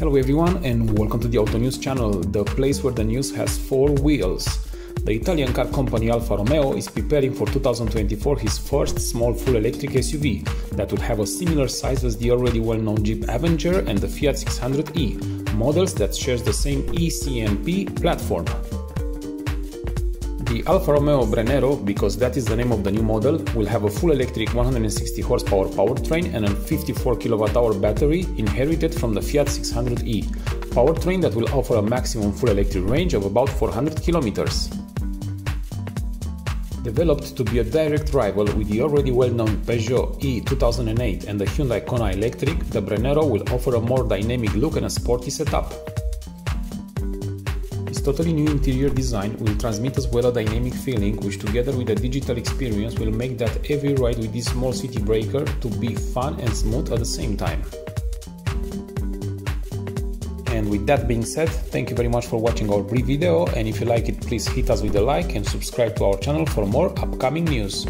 Hello everyone and welcome to the Auto News channel, the place where the news has four wheels. The Italian car company Alfa Romeo is preparing for 2024 his first small full electric SUV that will have a similar size as the already well-known Jeep Avenger and the Fiat 600e, models that shares the same ECMP platform. The Alfa Romeo Brennero, because that is the name of the new model, will have a full electric 160 horsepower powertrain and a 54 kWh battery inherited from the Fiat 600e, powertrain that will offer a maximum full electric range of about 400 kilometers. Developed to be a direct rival with the already well-known Peugeot E 2008 and the Hyundai Kona Electric, the Brennero will offer a more dynamic look and a sporty setup. Totally new interior design will transmit as well a dynamic feeling which together with a digital experience will make that every ride with this small city breaker to be fun and smooth at the same time. And with that being said, thank you very much for watching our brief video and if you like it please hit us with a like and subscribe to our channel for more upcoming news.